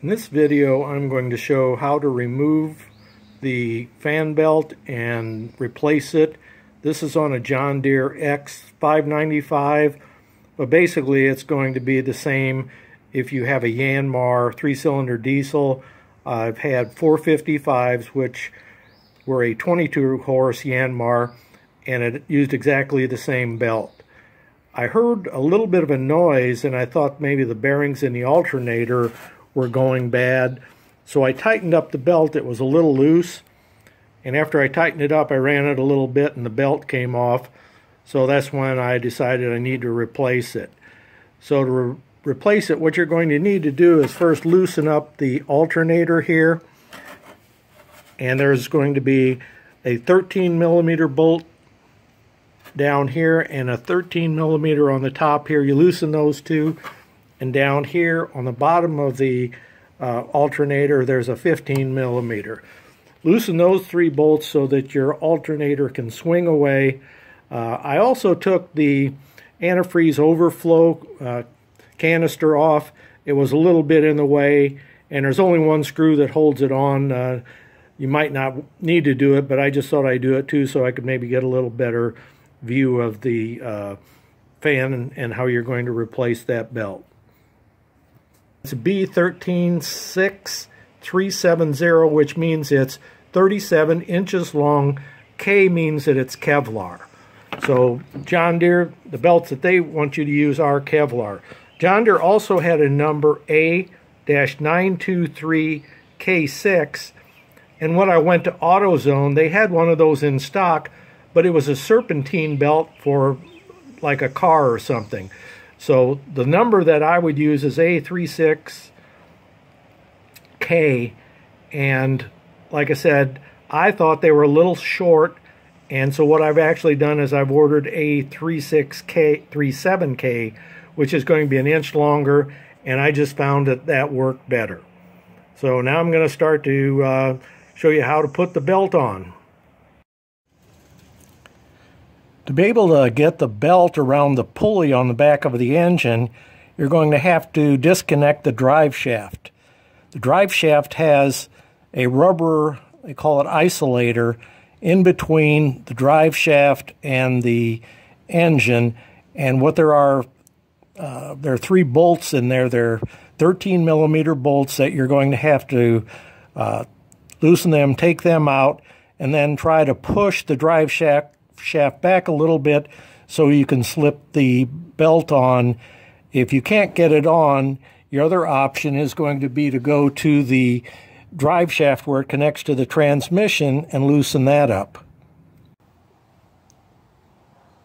In this video I'm going to show how to remove the fan belt and replace it. This is on a John Deere X595 but basically it's going to be the same if you have a Yanmar three-cylinder diesel. I've had 455s which were a 22 horse Yanmar and it used exactly the same belt. I heard a little bit of a noise and I thought maybe the bearings in the alternator were going bad. So I tightened up the belt. It was a little loose. And after I tightened it up, I ran it a little bit and the belt came off. So that's when I decided I need to replace it. So to re replace it, what you're going to need to do is first loosen up the alternator here. And there's going to be a 13 millimeter bolt down here and a 13 millimeter on the top here. You loosen those two and down here on the bottom of the uh, alternator there's a 15 millimeter. Loosen those three bolts so that your alternator can swing away. Uh, I also took the antifreeze overflow uh, canister off. It was a little bit in the way and there's only one screw that holds it on. Uh, you might not need to do it, but I just thought I'd do it too so I could maybe get a little better view of the uh, fan and, and how you're going to replace that belt. It's B13670, which means it's 37 inches long. K means that it's Kevlar. So John Deere, the belts that they want you to use are Kevlar. John Deere also had a number A-923K6, and when I went to AutoZone, they had one of those in stock, but it was a serpentine belt for like a car or something. So the number that I would use is A36K. And like I said, I thought they were a little short. And so what I've actually done is I've ordered a 36K, 37K, which is going to be an inch longer. And I just found that that worked better. So now I'm going to start to uh, show you how to put the belt on. To be able to get the belt around the pulley on the back of the engine, you're going to have to disconnect the drive shaft. The drive shaft has a rubber, they call it isolator, in between the drive shaft and the engine. And what there are, uh, there are three bolts in there. They're 13 millimeter bolts that you're going to have to uh, loosen them, take them out, and then try to push the drive shaft shaft back a little bit so you can slip the belt on. If you can't get it on, your other option is going to be to go to the drive shaft where it connects to the transmission and loosen that up.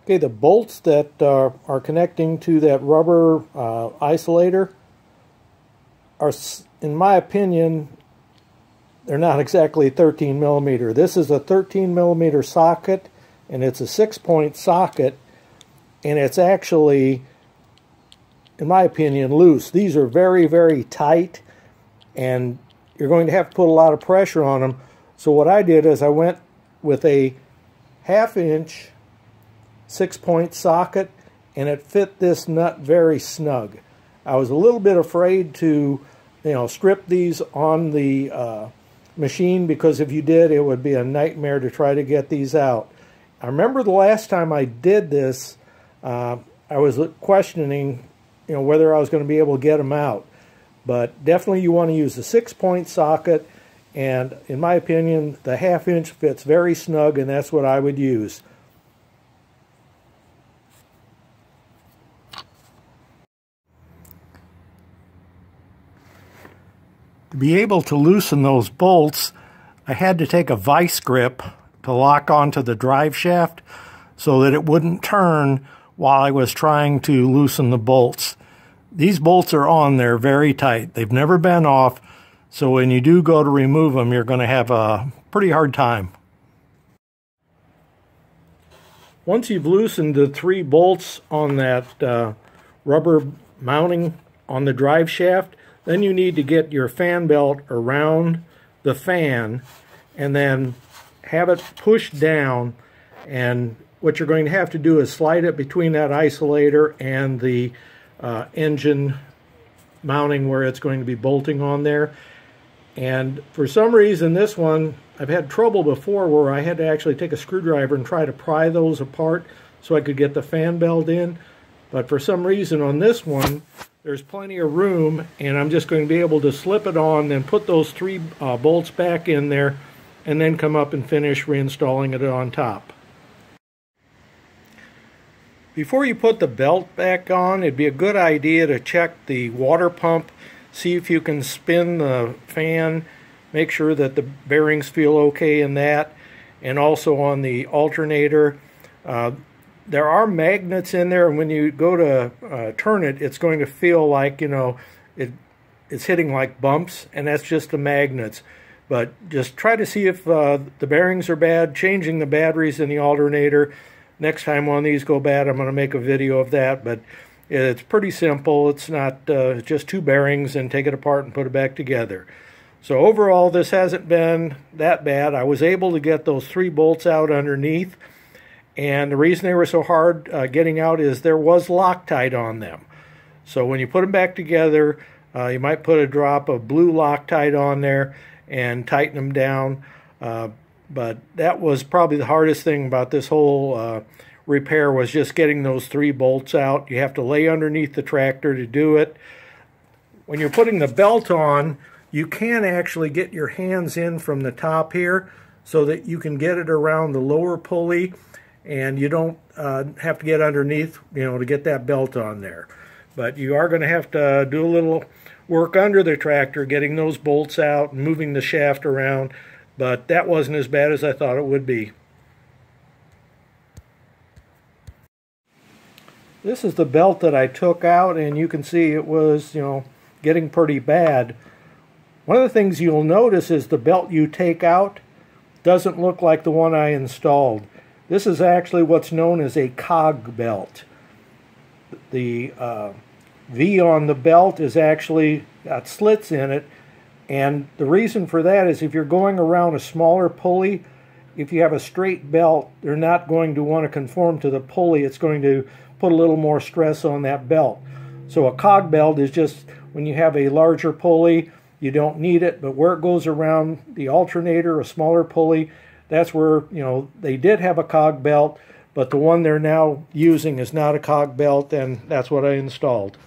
Okay, the bolts that uh, are connecting to that rubber uh, isolator are, in my opinion, they're not exactly 13 millimeter. This is a 13 millimeter socket and it's a six point socket and it's actually in my opinion loose. These are very very tight and you're going to have to put a lot of pressure on them so what I did is I went with a half inch six point socket and it fit this nut very snug. I was a little bit afraid to you know strip these on the uh, machine because if you did it would be a nightmare to try to get these out I remember the last time I did this, uh, I was questioning, you know, whether I was going to be able to get them out. But definitely you want to use the six-point socket, and in my opinion, the half-inch fits very snug, and that's what I would use. To be able to loosen those bolts, I had to take a vice grip to lock onto the drive shaft so that it wouldn't turn while I was trying to loosen the bolts. These bolts are on there very tight. They've never been off, so when you do go to remove them, you're going to have a pretty hard time. Once you've loosened the three bolts on that uh, rubber mounting on the drive shaft, then you need to get your fan belt around the fan and then have it pushed down and what you're going to have to do is slide it between that isolator and the uh, engine mounting where it's going to be bolting on there. And for some reason, this one, I've had trouble before where I had to actually take a screwdriver and try to pry those apart so I could get the fan belt in. But for some reason on this one, there's plenty of room and I'm just going to be able to slip it on and put those three uh, bolts back in there and then come up and finish reinstalling it on top. Before you put the belt back on, it'd be a good idea to check the water pump, see if you can spin the fan, make sure that the bearings feel okay in that, and also on the alternator. Uh, there are magnets in there, and when you go to uh, turn it, it's going to feel like, you know, it, it's hitting like bumps, and that's just the magnets. But just try to see if uh, the bearings are bad, changing the batteries in the alternator, Next time one of these go bad, I'm going to make a video of that, but it's pretty simple. It's not uh, just two bearings and take it apart and put it back together. So overall, this hasn't been that bad. I was able to get those three bolts out underneath, and the reason they were so hard uh, getting out is there was Loctite on them. So when you put them back together, uh, you might put a drop of blue Loctite on there and tighten them down. Uh, but that was probably the hardest thing about this whole uh, repair was just getting those three bolts out. You have to lay underneath the tractor to do it. When you're putting the belt on, you can actually get your hands in from the top here so that you can get it around the lower pulley and you don't uh, have to get underneath, you know, to get that belt on there. But you are going to have to do a little work under the tractor, getting those bolts out and moving the shaft around but that wasn't as bad as I thought it would be. This is the belt that I took out and you can see it was, you know, getting pretty bad. One of the things you'll notice is the belt you take out doesn't look like the one I installed. This is actually what's known as a cog belt. The uh, V on the belt is actually got slits in it and the reason for that is if you're going around a smaller pulley, if you have a straight belt, they're not going to want to conform to the pulley. It's going to put a little more stress on that belt. So a cog belt is just when you have a larger pulley, you don't need it, but where it goes around the alternator, a smaller pulley, that's where, you know, they did have a cog belt, but the one they're now using is not a cog belt, and that's what I installed.